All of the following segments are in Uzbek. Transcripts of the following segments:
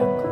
aziz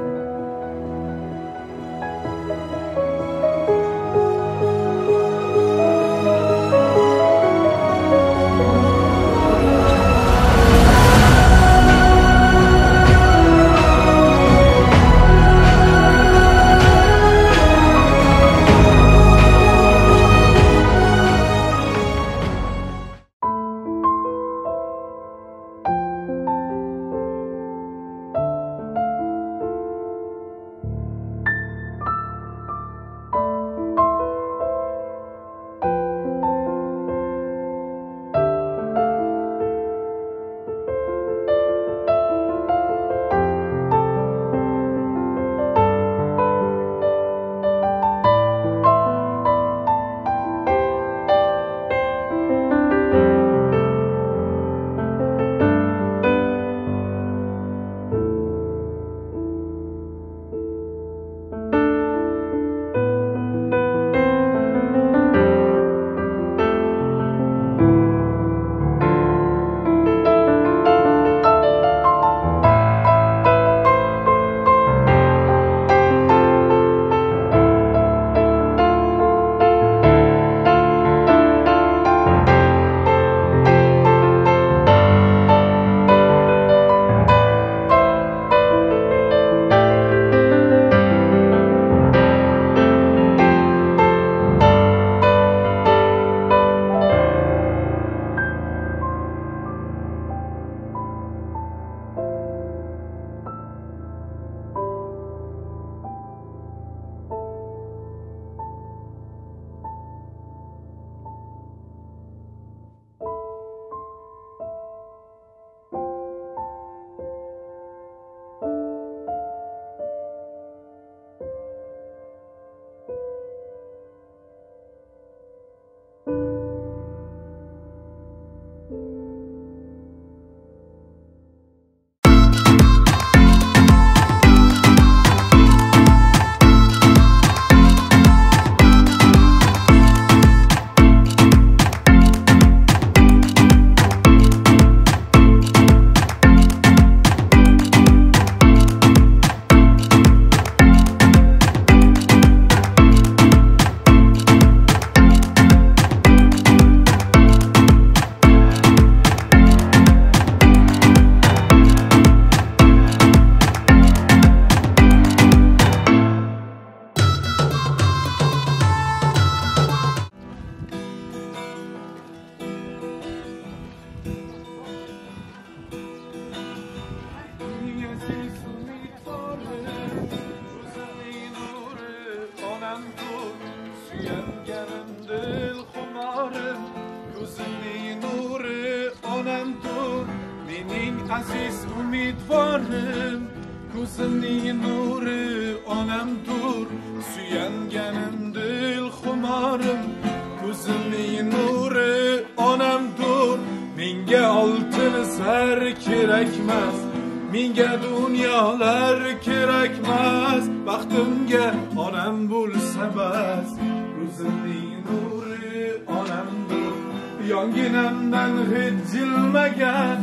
yonginamdan hech jilmagan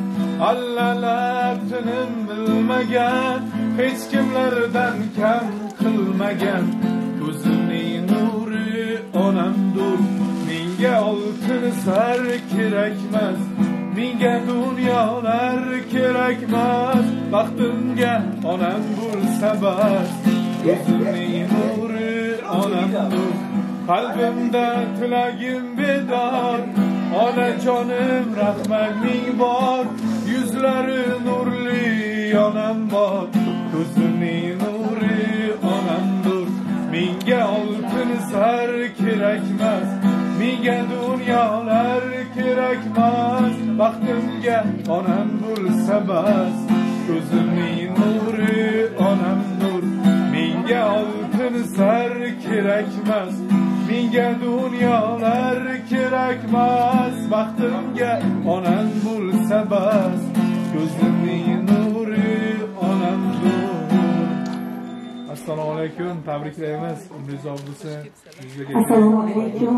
allalab tinim bilmagan hech kimlardan kam qilmagan. Ko'zimning nuri onamdur menga oltin sar kerakmas menga dunyolar kerakmas. Baxtimga onam bo'lsa bas ko'zimning nuri onamdur qalbimda tilagim bedor onajonim rahmating bor yuzlari nurli onam bor. Ko'zining nuri onamdir menga oltin sar kerakmas. Menga dunyolar kerakmas baxtimga onam bo'lsa bas. Ko'zimning nuri onamdir menga oltin sar kerakmas. Menga dunyolar kerakmas baxtimga onam bo'lsa bas ko'zimning nuri onamdur assalomu alaykum tabriklaymiz umringiz bo'lsin yuzga Assalomu alaykum.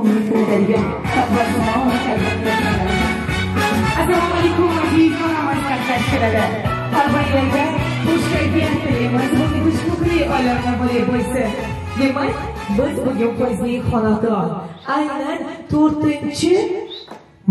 Assalomu alaykum, aziz va hurmatli tashkilotlar. Qalbingizga xush kayfiyat tilaymiz. barkamoli bo'lsin demak biz bugun bizning xonadon aynan to'rtinchi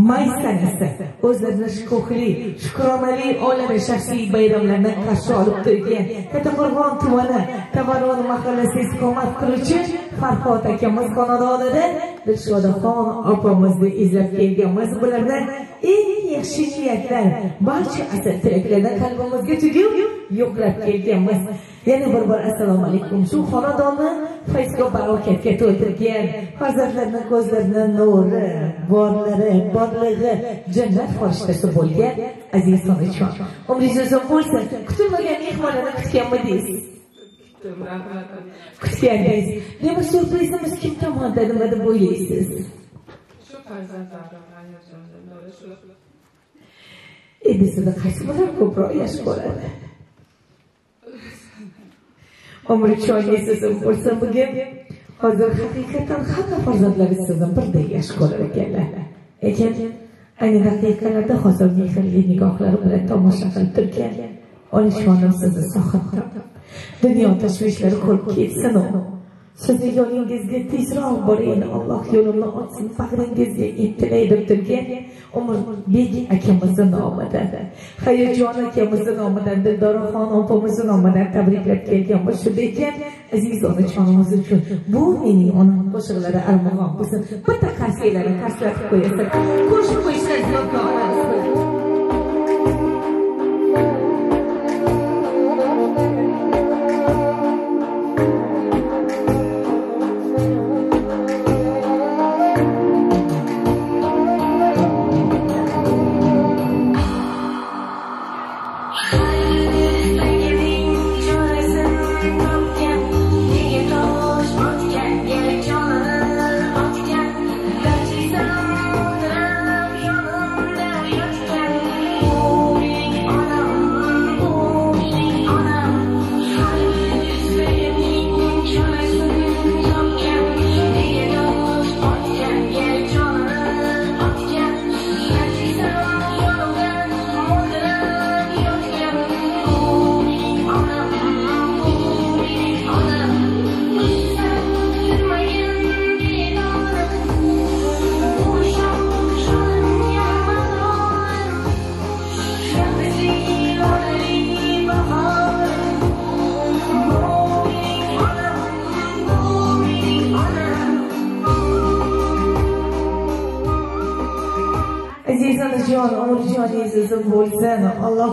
may sanasi. O'zlarini shukuhli shukronali oilali shaxsiy bayramlarni qarshi olib turgan kattaqo'rg'on tumani tabarrun mahallasi istiqomat qiluvchi farhod akamiz xonadonida dilshodaxon opamizni izlab kelganmiz bulardan eng yaxshi niyatlar barcha asl tilaklarni qalbimizga tugib yo'qlab kelganmiz yana bir bor assalomu alaykum. Shu xonadonni fayzga barokatga to'ldirgan farzandlarni ko'zlarini nuri borlari borlig'i jannat forishtasi bo'lgan aziz onajon umringiz uzun bo'lsin kutilmagan mehmonlarni kutganmidingiz kutgandingiz nima syurprizimiz kim tomonidan nima deb o'ylaysiz shu farzandlarim endi sizni qaysi bilan ko'proq yaxshi ko'radi umri choyingiz uzun bo'lsin bugun hozir haqiqatan hamma farzandlaringiz sizni birdek yaxshi ko'rar ekanlar lekin ayni daqiqalarda hozir mehrli nigohlari bilan tomosha qilib turgan olishonim sizni sohibda dunyo tashvishlari qolib ketsinu sizni yo'lingizga tezroq boring alloh yo'limni ochsin bag'ringizga intilay deb turgan umrbek akamizni nomidan hayajon akamizni nomidan dildoraxon opamizni nomidan tabriklab kelganmiz shunday ekan aziz onajonimiz uchun bu mening onam qo'shiqlari armog'on bo'lsin bitta qarsiylarni qarslatib qo'yasan qo'shib qo'yishdan ziyodni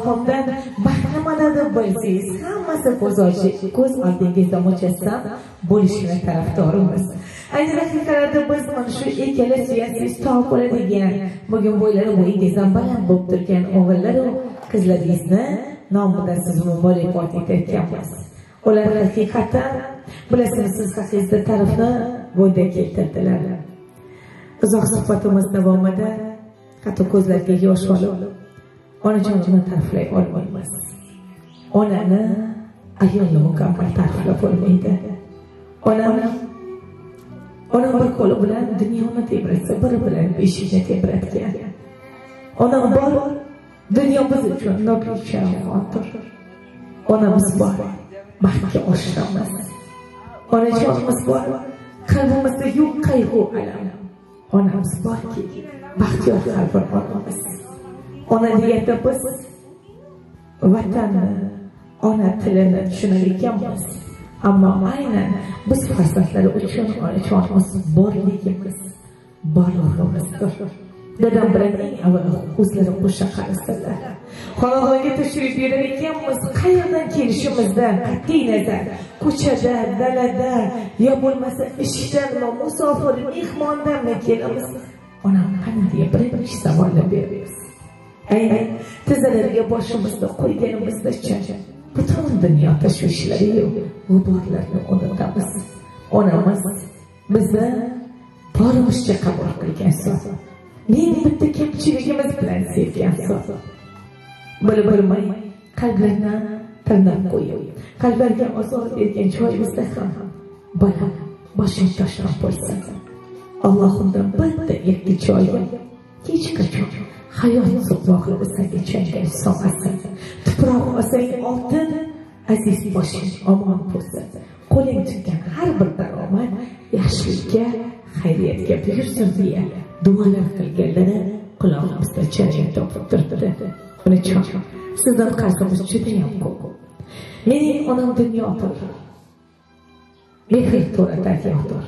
allohimdan bahramand bo'lsangiz hammasi ko'z ochiq ko'z oldingizda mujassam bo'lishini tarafdorimiz. Ayni daqiqalarda biz mana shu ikkala suyansiz tog' bo'ladigan bugun bo'ylari bo'yingizdan baland bo'lib turgan o'g'illaru qizlaringizni nomidan siz muborakbod etayotganmiz ular haqiqatdan bilasizmi siz haqingizda tarafni bunday keltirdilar. Uzoq suhbatimiz davomida hatto ko'zlariga yosh olib onajonimni ta'riflay olmaymiz onani ayolni mukammal ta'riflab bo'lmaydi onam onam bir qo'li bilan dunyoni tebratsa biri bilan beshikni tebratgan onam bor dunyo biz uchun nopicha xotir onamiz bor baxtga oshiramiz onajonimiz bor qalbimizda yo'q qayg'u alam onamiz borki baxtiyor qalbi onamiz ona deganda biz vatanni ona tilini tushunar ekanmiz. Ammo aynan biz farzandlar uchun onajonimiz borligimiz borlig'imizdir. Dadam bilan eng avval o'zlari qo'sha qarasdilar xonadonga tashrif buyurar ekanmiz. Qayerdan kelishimizdan qat'iy nazar. Ko'chada dalada yo bo'lmasa ishdanmi musofir mehmondanmi kelamiz. Onam qani deya birinchi savolni berdi. Tizzalariga boshimizni qo'yganimizdacha butun dunyo tashvishlariyu g'uborlarni unutamiz onamiz bizni borimizcha qabul qilgan so'z men bitta kamchiligimiz bilan sevgan so'z bilib bilmay qalblarni tirnab qo'yib qalblarga ozor bergan joyimizda ham bola boshim toshroq bo'lsin allohimdan bitta iltijoyim hech qachon hayot suqmoqlari o'zlarga changal solmasin tuproq olsang oltin aziz boshing omon bo'lsin. Qo'ling tutgan har bir daromad yaxshilikka xayriyatga buyursin deya duolar qilganlari qulog'imizda jarayon topib turibdi. Unajon sizdan qarzimiz judayam ko'p. Mening onam dunyodir. Mehr to'la daryodir.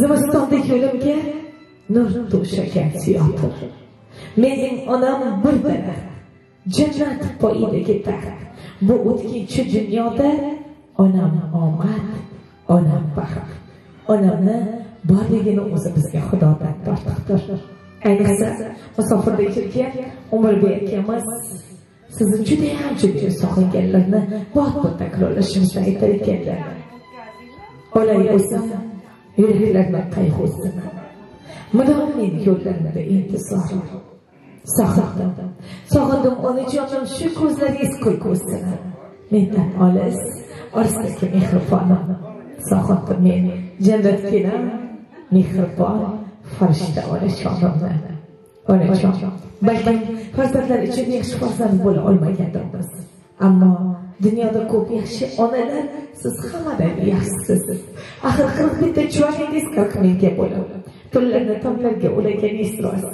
Zimistondek yo'limga nur to'shagan siyodir mening onam bir daraxt. Jannat poyidagi daraxt bu o'tkinchi dunyoda onam omad onam baxt. Onamni borligini o'zi bizga xudodan tortiqdir ayniqsa musofirda kelgan umrbek akamiz sizni judayam judayam sog'inganlarni bor bot takrorlashimizni aytar ekanlar. Olay o'zim yuraklarni qayg'usin mudomin yo'llarida intizor sog'indim sog'indim onajonim shu ko'zlaringiz ko'rgusini mendan olis olisdagi mehribonim sog'indim men jannatginam mehribon farishta onashonimni onajon balkim farzandlar ichida yaxshi farzand bo'la olmagandirmiz ammo dunyoda ko'p yaxshi onalar siz hammadan yaxshisiz axir qirq bitta juvoningiz qirq mingga bo'ladi tunlarni tomlarga ulaganingiz rost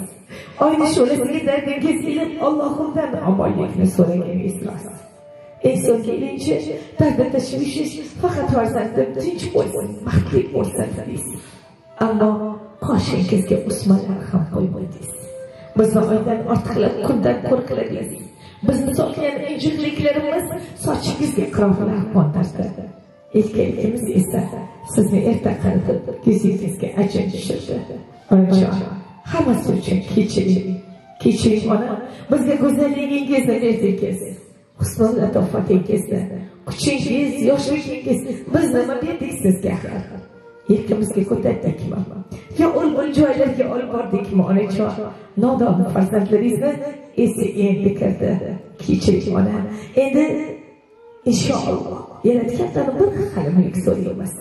oyni shu'lasiga dardingiz ilib allohimdan omonlikni so'raganingiz rost inson kelinchi dardi tashvishingiz faqat farzandim tinch bo'lsin baxtli bo'lsin deysiz ammo qoshingizga o'smalar ham qo'ymadingiz bizni oydan ortiqlab kundan ko'r qiladingiz bizni sotgan injiqliklarimiz sochingizga qiroqlar qo'ndirdi erkakimiz esa sizni erta qaritib yuzingizga ajin tushirdi onajon hammasi uchun kechiring kechiring ona bizga go'zalligingizni berdingiz. Husnu latofatingizni kuchingiz yoshligingiz biz nima berdik sizga? Yelkamizga ko'tardikmi yo ulbul joylarga olib bordikmi onajon? Nodon farzandlaringizni esi endi kirdi. Kechiring ona endi inshaalloh yaratgandan bir qalamlik so'raymiz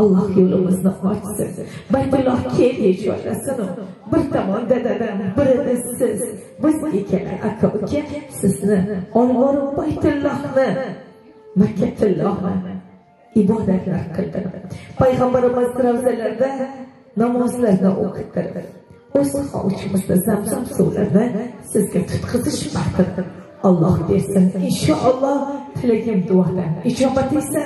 alloh yo'limizni ochsin. Baytulloh keliy joylasin bir tomon dadam birida siz biz ikkala aka uka sizni olvorib baytullohni makkatullohni ibodatlar qildirdi payg'ambarimiz ravzalarda namozlarni o'qitirdi o'z hovuchimizda zamzam suvlarini sizga tutqizish baxtini alloh bersin. Inshaalloh tilagim duodan. Ijobat esa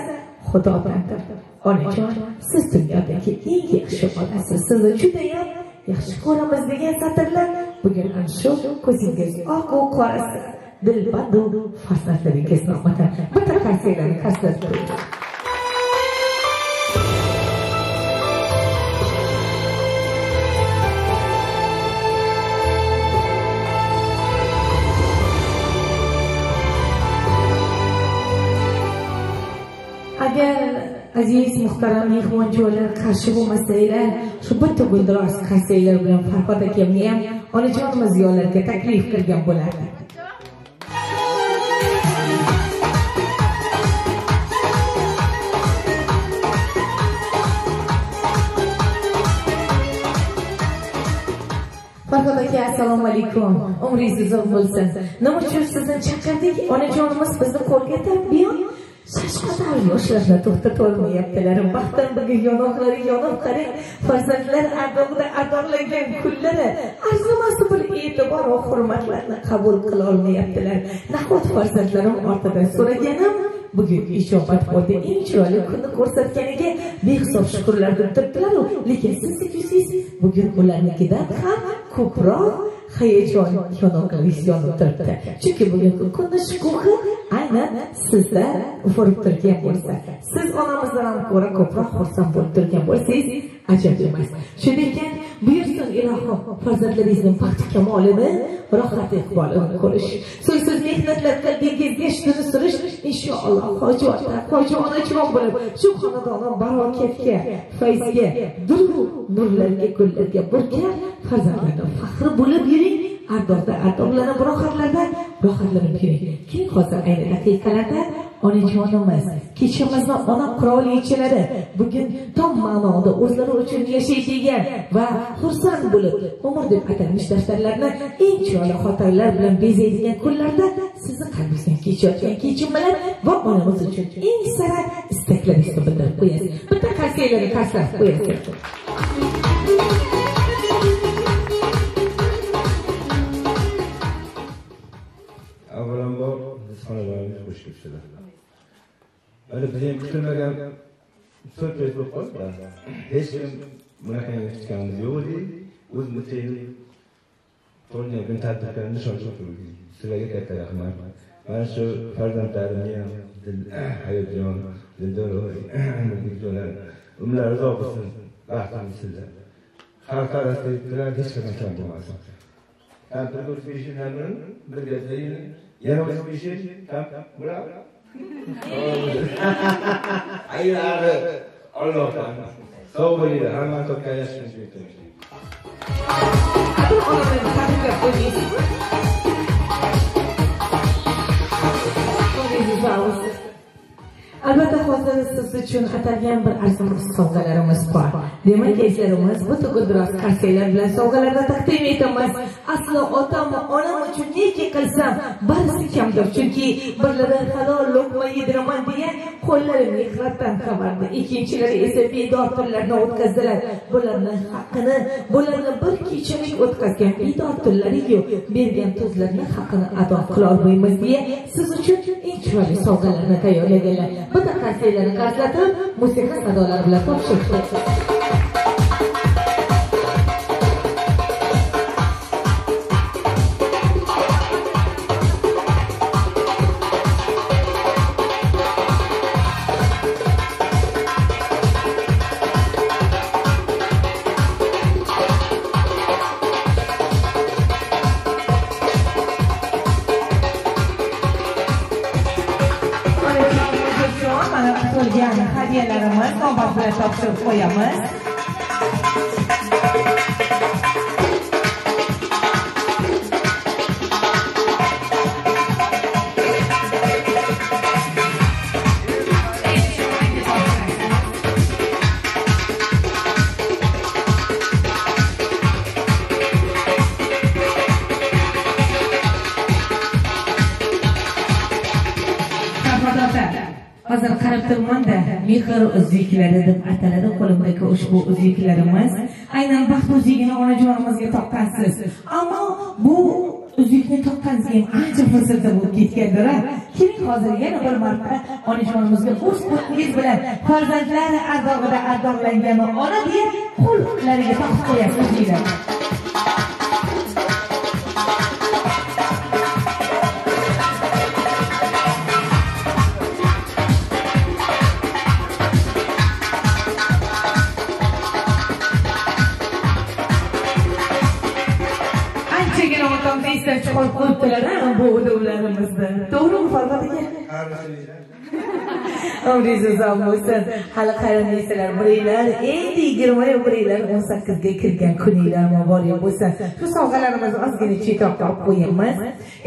xudodandir onajon siz dunyodagi eng yaxshi onasiz. Sizni judayam yaxshi ko'ramiz degan satrlar. Bugun ana shu ko'zingiz oqu qorasi. Dilbandu farzandlaringiz nomidan bitta qarsiylarni qarsillab qo'ying agar aziz muhtaram mehmonjo'lar qarshi bo'lmasanglar shu bitta guldiroz qarsanglar bilan farhod akamni ham onajonimiz yo'llariga taklif qilgan bo'lardi farhod aka assalomu alaykum umringiz uzun bo'lsin nima uchun sizni chaqirdik onajonimiz bizni qo'lga tarbiyon shashqadar yoshlarni to'xtatolmayaptilar baxtdan bugun yonoqlari yonib qarang farzandlar ardog'ida adorlangan kunlari arzimas bir e'tibor va hurmatlarni qabul qila olmayaptilar nahot farzandlarim ortidan so'raganim bugun ijobat bo'ldi eng chiroyli kunni ko'rsatganiga behisob shukurlar deb turibdilaru lekin siz yuzingiz bugun ularnikidan ham ko'proq hayajon yonoqingiz yonib turibdi chunki bugungi kunni shukuhi aynan sizda urib turgan bo'lsa. Siz onamizdan ham ko'ra ko'proq xursand bo'lib turgan bo'lsangiz ajab emas. Shunday ekan buyursin ilohim farzandlaringizni baxti kamolini rohat iqbolini ko'rish. So'ngsiz mehnatlar qildingizga shuni surish inshaalloh hoji ota hoji onajon bo'lib shu xonadonni barokatga fayzga duru nurlarga gullarga burkab farzandlarni faxri bo'lib yuring ardoqda ardog'lanib rohatlardan rohatlanib yuring keling hozir ayni daqiqalarda onajonimiz kechamizni ona qirolinchalari bugun tom ma'noda o'zlari uchun yashaydigan va xursand bo'lib umr deb atalmish daftarlarni eng chiroyli xotiralar bilan bezaydigan kunlarda sizni qalbingizdan kechayotgan kechinmalar va onamiz uchun eng sara istaklaringizni bildirib qo'yasiz. Bitta qarsiylarni qarsilab qo'yasiz. Xonadonimiz xush kelibsizlar hali biz ham kutilmagan surpriz bo'lib qolibdi hech kim bunaqangi kutganimiz yo'q edi o'z muteyi to'yni tadbirkor nishonchi turdik sizlarga katta rahmat. Mana shu farzandlarimni ham hayotjon dildoroy umrlari uzoq bo'lsin. Baxtli sizlar. Xalq arasida hech qachon kam bo'lmasin kampir o'zbekistonlarni birga yana o'zbekiston kamp bravo ayyolari ollohdan sog' bo'linglar hamma topgan yaxshi Aduh, onalarni tabriklab qo'ymaysizmi albatta hozir siz uchun atalgan bir arzon sovg'alarimiz bor. Demak azizlarimiz bu tug'ildiroz qarsaklar bilan sovg'alarni taqdim etamiz. Aslo otam va onam uchun neki qilsam barisi kamdir. Chunki birlari halol luqma yediraman degan qo'llari mehnatdan qavardi ikkinchilari esa bedor tunlarni o'tkazdilar. Bularni haqqini bularni bir kechalik o'tkazgan bedor tunlariyu bergan tuzlarni haqqini ado qilolmaymiz deya siz uchun eng chiroyli sovg'alarni tayyorlaganlar. Bitta qarsaklarni qarslatib musiqa sadolari bilan topshirdi qilgan hadyalarimiz navbat bilan topshirib qo'yamiz. Mehr uzviklari deb ataladi. Qo'limdagi ushbu uzuklarimiz aynan baxt uzugini onajonimizga toqqansiz ammo bu uzukni taqqaningizga ham ancha fursatda bo'lib ketgandir keling hozir yana bir marta onajonimizga o'z qo'lingiz bilan farzandlari ardog'ida ardog'langan ona deya qo'llariga taqib qo'yasiz deyiladi. Chiqarib bu udumlarimizni to'g'rimi farhod aka umringiz uzoq bo'lsin hali qarinliysizlar biringlar endi yigirmayu biringlar o'n sakkizga kirgan kuninglar muborak bo'lsin shu sovg'alarimizni ozgina chetoqqa olib qo'yamiz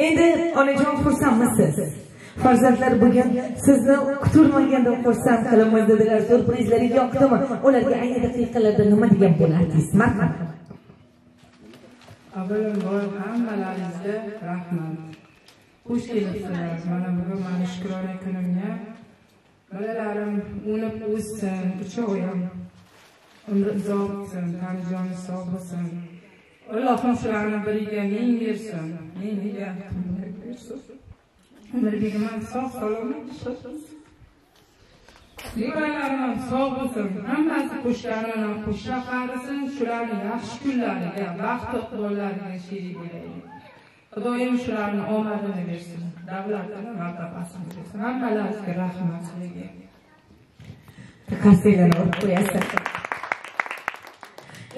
endi onajon xursandmisiz farzandlar bugun sizni kutilmaganda xursand qilamiz dedilar surprizlaringiz yoqdimi ularga ayni daqiqalarda nima degan bo'lardingiz marhamat avvalambor hammalaringizga rahmat. Xush kelibsizlar. Mana bugun mani shukrona kunimga bolalarim unib o'ssin uchovi ham umri uzoq bo'lsin tanijoni sog' bo'lsin. Allohim shularni biriga ming bersin. Meniga umr begimam sog' salomat Nevaralarim sog' bo'lsin, hammasi qo'shganini qo'shla qarisin, shularni yaxshi kunlariga, baxt iqbollariga sherik bo'laylik. Xudoyim shularni omadini bersin, davlatini martabasini bersin. Hammalaringizga rahmat sizga. olib qo'yasiz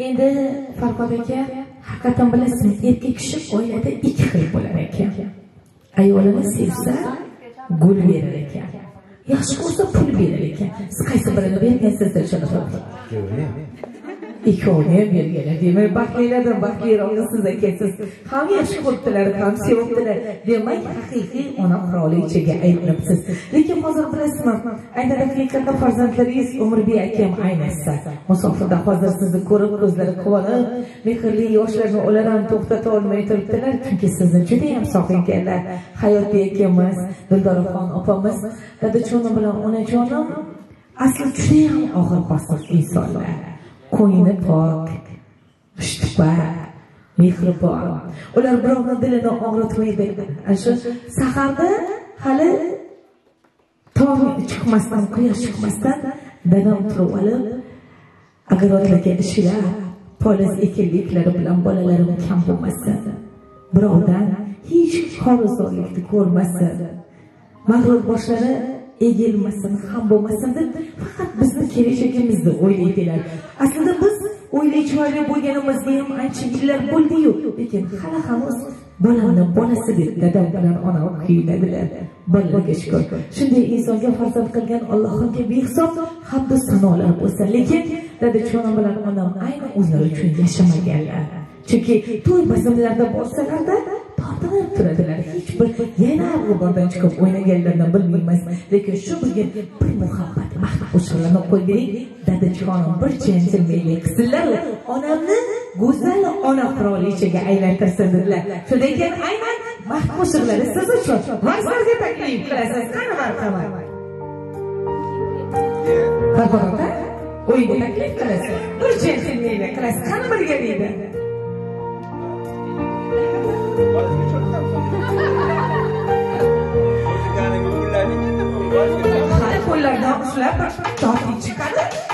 endi farhod aka haqiqatdan bilasizmi erkak kishi oilada ikki xil bo'lar ekan ayolini sevsa gul berar ekan yaxshi ko'rsa pul berar ekan siz qaysi birini bergansiz dilshod ikkovini ham berganlar demak baxtlilardan baxtliroqni siz ekansiz ham yaxshi ko'ribdilar ham sevibdilar? Demak haqiqiy ona qirolichaga aylanibsiz. Lekin hozir bilasizmi ayni daqiqada farzandlaringiz umrbek akam ayniqsa musofirda hozir sizni ko'rib ko'zlari quvonib mehrli yoshlarni ular ham to'xtata olmay turibdilar chunki sizni judayam sog'inganlar hayotbek akamiz dildoraxon opamiz dadajonim bilan onajonim asli judayam og'ir bosiq insonlar. Ko'ngli pok mushtipar mehribon. Ular birovni dilini og'ritmaydi. Ana shu saharda hali tong chiqmasdan quyosh chiqmasdan dadam turib olib огородlarga ishlab poliz ekinliklari bilan bolalarim kam bo'lmasin. Birovdan hech xorizorlikni ko'rmasin. Mag'rur boshlari egilmasin ham bo'lmasin deb faqat bizni kelajagimizni o'ylaydilar. Aslida biz o'ylaychiroyli bo'lganimizga ham ancha yillar bo'ldiyu lekin hali hanuz bolamni bolasi deb dadam bilan onam kuyunadilar bolalarga shukur shunday insonga farzand qilgan allohga behisob hamdu sanolar bo'lsin. Lekin dadajonim bilan onam ayni o'zlari uchun yashamaganlar chunki to'y bazmlarda borsalarda tortinib turadilar. Hech bir yana g'ubordan chiqib o'ynaganlarini bilmaymiz lekin shu birga bir muhabbat baxt qo'shiqlarini qo'ydiring dadajonim bir jentelmenlik qilsinlaru onamni go'zal ona qirolichaga aylantirsin dedilar shundan keyin aynan baxt qo'shiqlari siz uchun valslarga taklif qilasiz. Qani marhamat barbaroda o'yinga taklif qilasiz. Bir jentelmenlik qilasiz. Qani birga deydi? Fleppert, dat niet.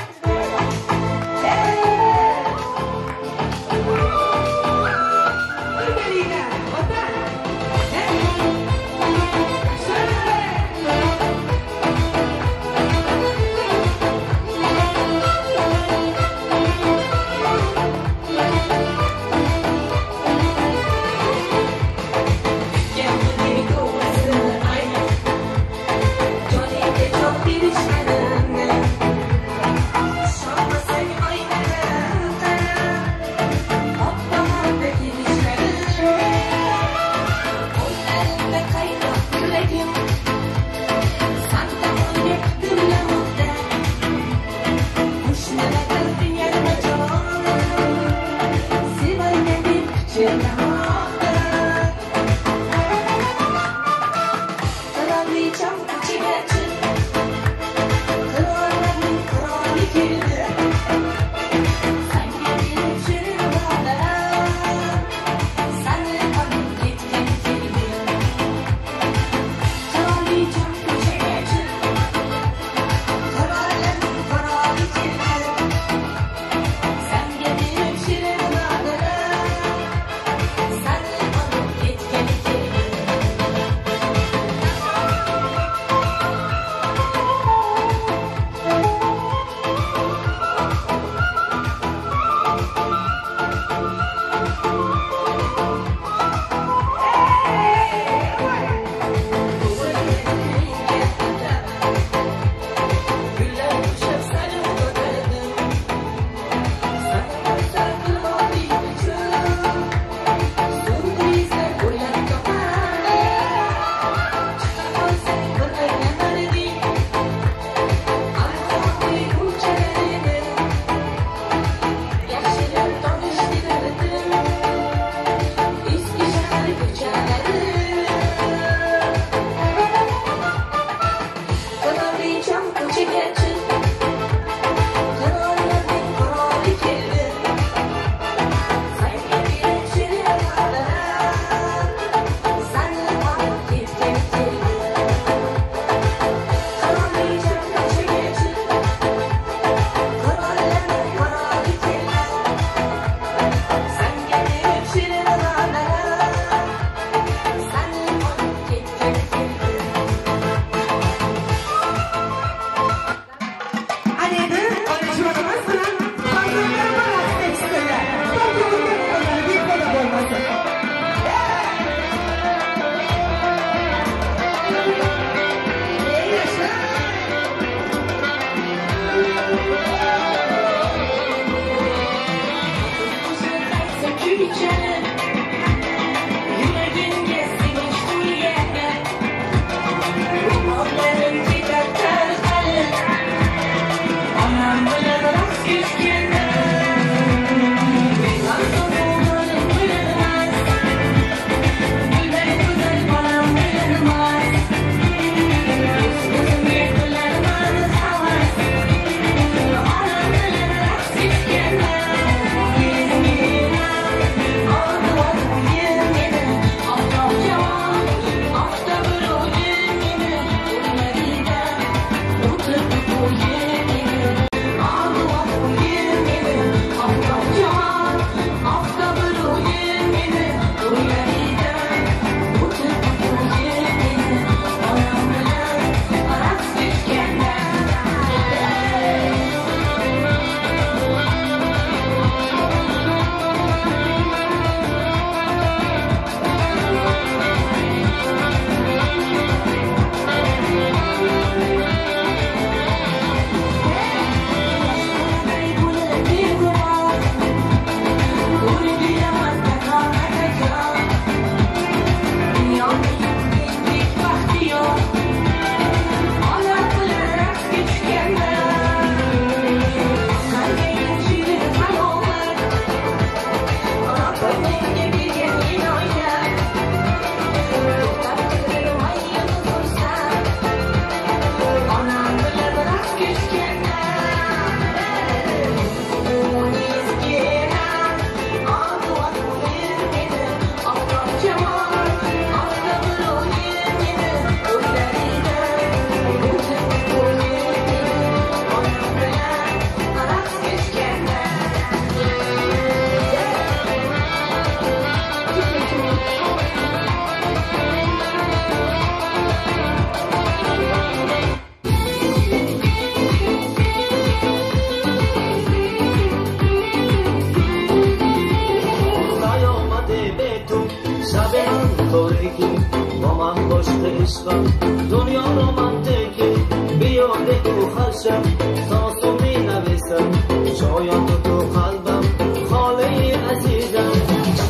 عشقم دنیا رومانتیکی بیاده تو هر شب تاسو می نویسم شاید تو قلبم. خاله عزیزم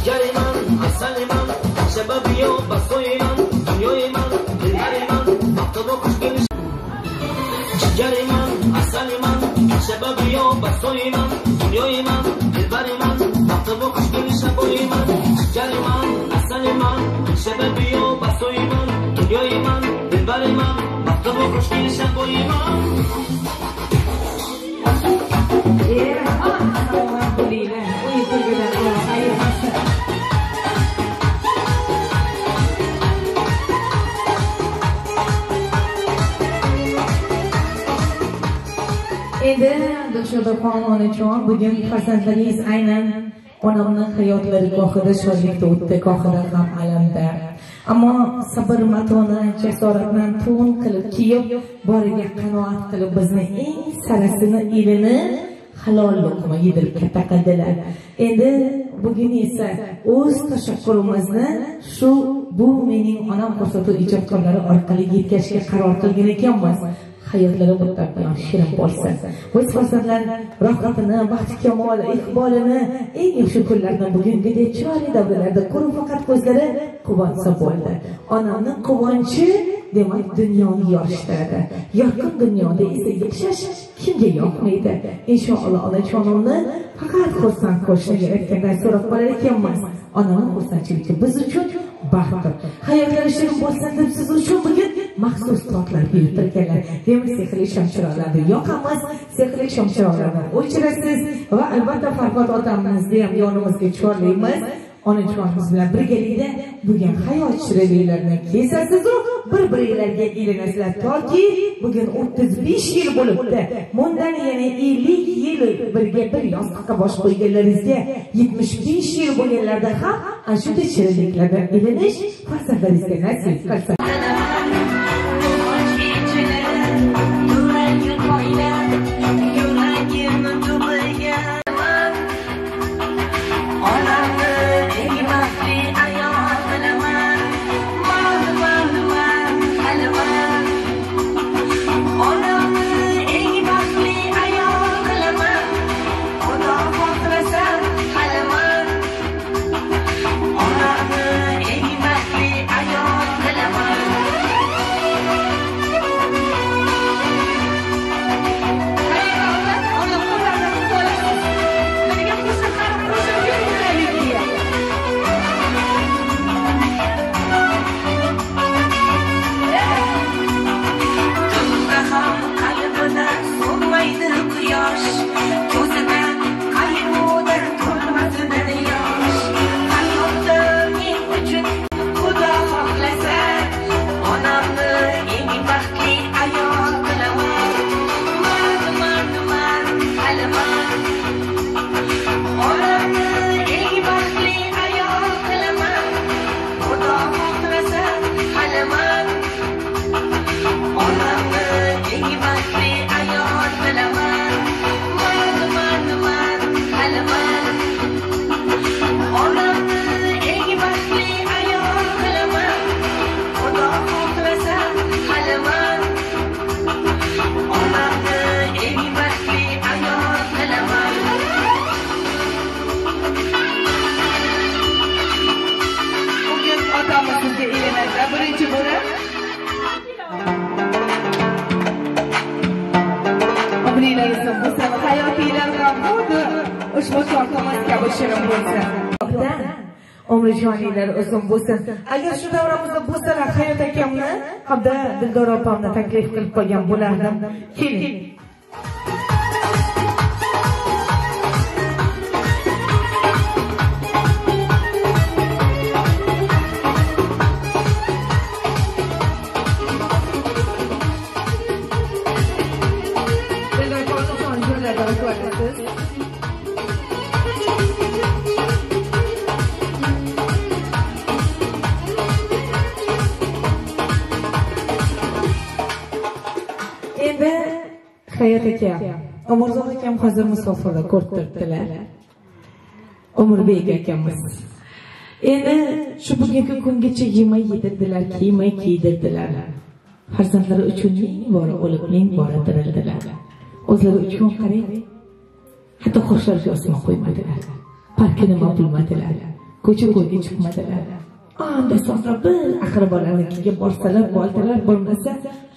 جگری من اصل من شب بیا بسوی من دنیای من دلبری من. وقت و خوشگل جگری من اصل من شب بیا بسوی من دنیای من دلبری من. وقت و خوشگل من. جگری من اصل من شب بیا بسوی endi dilshoda onajon bugun farzandlaringiz aynan onamni hayotlari gohida shodlikda o'tdi gohida g'am alamda. Ammo sabr matoni jasoratni to'n qilib kiyib boriga qanoat qilib bizni eng sarasini elini halol luqma yedirib katta qildilar. Endi bugun esa o'z tashakkurimizni shu bu mening onam ko'rsatuv ijodkorlari orqali yetkazishga qaror qilgan ekanmiz. Hayotlari mutlaqo shirin bo'lsin. O'z farzandlar rohatini baxti kamol iqbolini eng yaxshi kunlarni bugungidek chiroyli davralarda ko'rib faqat ko'zlari quvonsa bo'ldi. Onamni quvonchi demak dunyoni yorishtiradi. Yorqin dunyoda esa yashash kimga yoqmaydi? Inshaalloh onajonimni faqat xursand ko'rishni yaratgandan so'rab qolar ekanmiz. Onamni xursandchiligi biz uchun baxtdir. Hayotlari shirin bo'lsin deb siz uchun bugun maxsus tortlar buyurtirganlar demak sehrli shamchiroqlarni yoqamiz. Sehrli shamchiroqlarni o'chirasiz va albatta farhod otamizni ham yonimizga chorlaymiz. Onajonimiz bilan birgalikda bugun hayot shirinliklarini kesasizu bir biringlarga ilinasizlar. Toki bugun o'ttiz besh yil bo'libdi. Bundan yana ellik yil birga bir yostiqqa bosh qo'yganlaringizga yetmish besh yil bo'lganlarda ham ana shunday shirinliklardan ilinish farzandlaringizga nasib qilsin. Umrijoninglar uzun bo'lsin agar shu davramizda bo'lsalar hayot akamni hamda dildora opamni taklif qilib qo'ygan bo'lardim keling Dildora hayot akam umrzoq akam hozir musofirda ko'rib turibdilar. Umrbek akamiz. Endi shu bugungi kungacha yemay yedirdilar kiymay kiydirdilar. Farzandlari uchun ming bora o'lib ming bora tirildilar. O'zlari uchun qarang hatto qoshlariga osma qo'ymadilar parkka nima bilmadilar ko'cha ko'yga chiqmadilar. Anda sonra bir aqrabolarnikiga borsalar boltalar bo'lmasa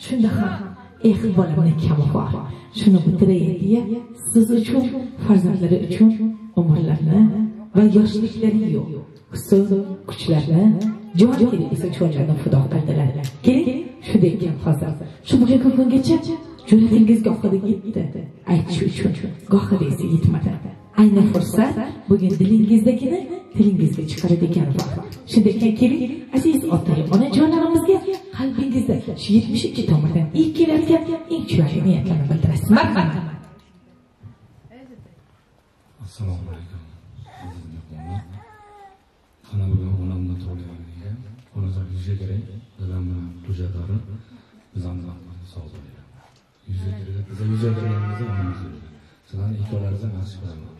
shunda ham eh bolamni kami bor shuni bitiraydiya siz uchun farzandlari uchun umrlarni va yoshliklari yo'q husn kuchlarni jon kelib esa cho'llarni fido qildilar keling shunday ekan hozir shu bugungi kungacha jur'atingiz gohida yetdi aytish uchun gohida esa yetmadi. Ayni fursat bugun dilingizdagini tilingizga chiqaradigan vaqt. Shunday ekan keling aziz ota onajonlarimizga qalbingizda shu yetmish ikki tomirdan ilk keladigan eng chiroyli niyatlarni bildirasiz. Marhamat. Assalomu alaykum. Qani bugun onamni tug'ilganiga onajon yuzga kerak. Dadamni hujjatlari bizani sog' bo'ladi yuzga kerak biza yuzga kerakligimizni onamiz sizlarni ikkovlaringizni yaxshi ko'raman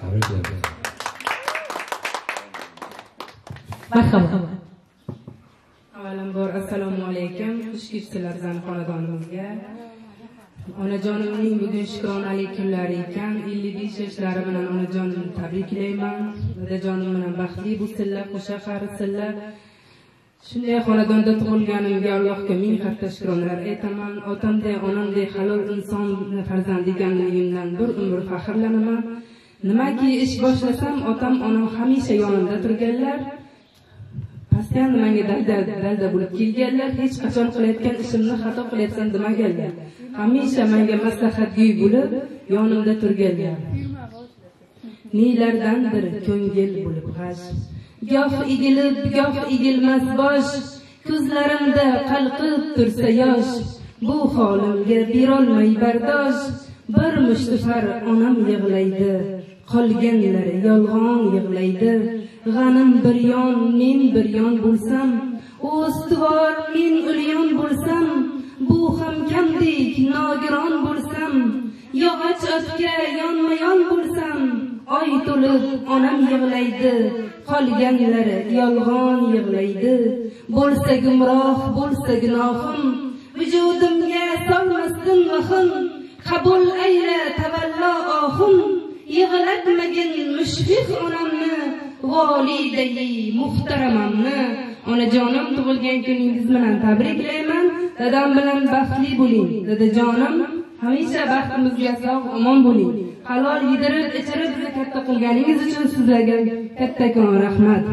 tabriklayman marhamat avvalambor assalomu alaykum. Xush kelibsizlar bizani xonadonimizga. Onajonimning bugun shukronalik kunlari ekan. Ellik besh yoshlari bilan onajonimni tabriklayman dadajonim bilan baxtli bo'lsinlar qo'sha qarisinlar shunday xonadonda tug'ilganimga allohga ming qatta shukronalar aytaman. Otamday onamday halol inson farzand ekanligimdan bir umr faxrlanaman. Nimaki ish boshlasam otam onam hamisha yonimda turganlar. Sen menga dalda dalda bo'lib kelganlar hech qachon qilayotgan ishimni xato qilyapsan demaganlar. Hamisha menga maslahatgo'y bo'lib yonimda turganlar. Nelardandir ko'ngil bo'lib g'ash. Goh egilib goh egilmas bosh. Ko'zlarimda qalqib tursa yosh. Bu holimga berolmay bardosh. Bir mushtifar onam yig'laydi. Qolganlari yolg'on yig'laydi. G'anim bir yon men bir yon bo'lsam ustuvor men ulyon bo'lsam bu ham kamdek nogiron bo'lsam yog'och otga yonma yon bo'lsam oy to'lib onam yig'laydi qolganlari yolg'on yig'laydi. Bo'lsa gumroh bo'lsa gunohim vujudimga solmasdin vahim qabul ayla tavallo ohim. Yig'latmagin mushfiq onamni volidayi muhtaramamni. Onajonim tug'ilgan kuningiz bilan tabriklayman. Dadam bilan baxtli bo'ling. Dadajonim hamisha baxtimizga sog' omon bo'ling. Halol yedirib ichirib bizni katta qilganingiz uchun sizlarga kattakon rahmat.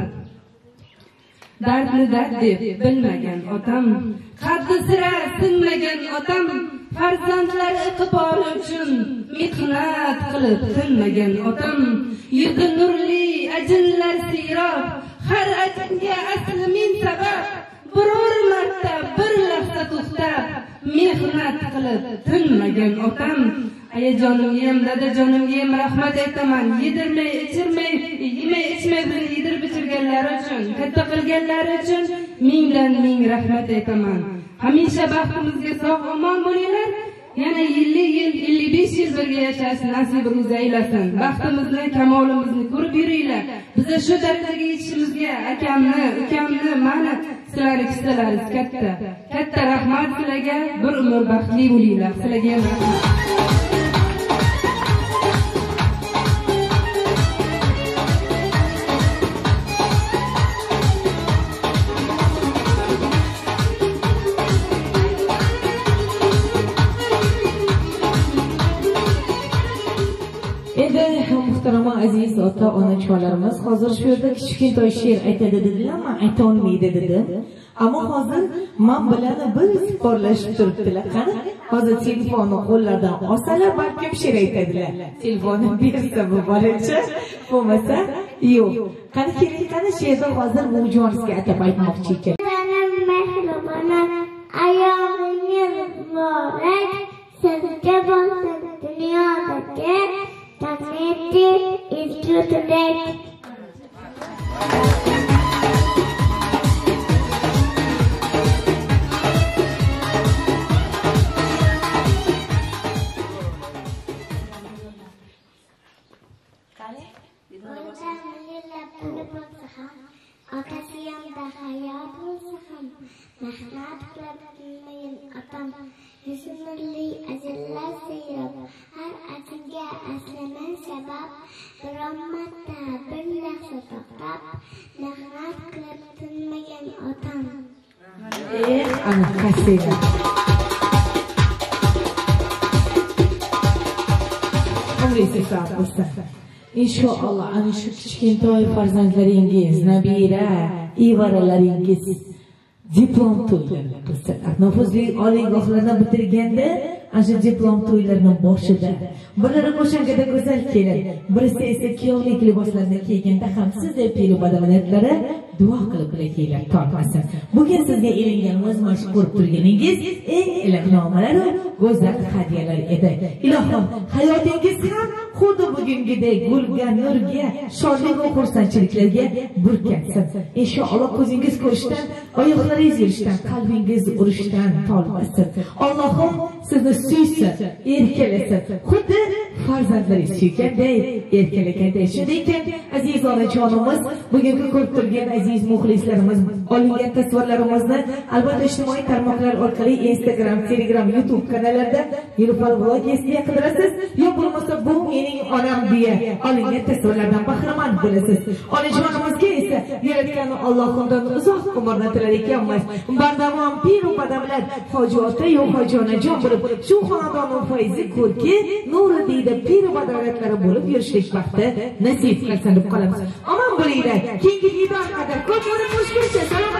Dardni dard deb bilmagan otam qaddi sira sinmagan otam farzandlari iqboli uchun mehnat qilib tinmagan otam yuzi nurli ajinlar siyrob har ajinga asli men sabab biror marta bir lahza to'xtab mehnat qilib tinmagan otam. Ayajonimgayam dadajonimgayam rahmat aytaman yedirmay ichirmay yemay ichmay bizni yedirib ichirganlari uchun katta qilganlari uchun mingdan ming rahmat aytaman. Hamisha baxtimizga sog' omon bo'linglar. Yana ellik yil ellik besh yil birga yashash nasib aylasin. Baxtimizni kamolimizni ko'rib yuringlar biza shu darajaga yetishimizga akamni ukamni mani sizlarni hissalaringiz katta. Katta rahmat sizlarga. Bir umr baxtli bo'linglar sizlarga ham rahmat. Muhtarama ota onajonlarimiz hozir shu yerda kichkintoy she'r aytadi dedilar man aytolmaydi dedim ammo hozir man bilan bir sporlashib turibdilar. Qani? Hozir telefonni qo'llaridan olsalar balkim she'r aytadilar. Telefonni bersa bu bolacha bo'lmasa yo'q. Qani keling qani she'rni hozir buvijonizga atab aytmoqchi ekan. Canım muborak sizga bo'lsin Eh, ana kasida. umringiz bo'lsin inshaalloh ana shu kichkintoy farzandlaringiz nabira evaralaringiz diplom to'ylarini qilsinlar. nufuzli oliygohlardan bitirganda ana shu diplom to'ylarini boshida birlari o'shangada go'zal kelin birisi esa kuyovlik liboslarini kiyganda ham sizdek pelu badavlatlari duo qilib bilakinglar tortmasin bugun sizga ilinganimiz mana shu ko'rib turganingiz eng iliq nomalaru go'zal hadyalar edi ilohim hayotingiz ham xuddi bugungidek gulga nurga shodlik va xursandchiliklarga burkatsin inshaalloh ko'zingiz ko'rishdan oyoqlaringiz yurishdan qalbingiz urishdan tolmasin allohim sizni suysin erkalasin. Xuddi farzandlaringiz suyganday erkalaganday shunday ekan aziz onajonimiz bugungi ko'rib turgan aziz muxlislarimiz olingan tasvirlarimizni albatta ijtimoiy tarmoqlar orqali instagram telegram youtube kanallarda nilufar vlogesga qidirasiz. Yo bo'lmasa bu mening onam deya olingan tasvirlardan bahramand bo'lasiz. Onajonimizga esa yaratgani alloh undan uzoq umrni tilar ekanmiz. Bardavom piru badavlat hoji ota yo hoji onajon bo'lib shu xonadonni foizi ko'rki nuri deydi piru badavlatlari bo'lib yurishlik baxti nasib qilsin deb qolamiz omon bo'linglar keyingi diydor qadar ko'p bo'lib qo'shguncha salom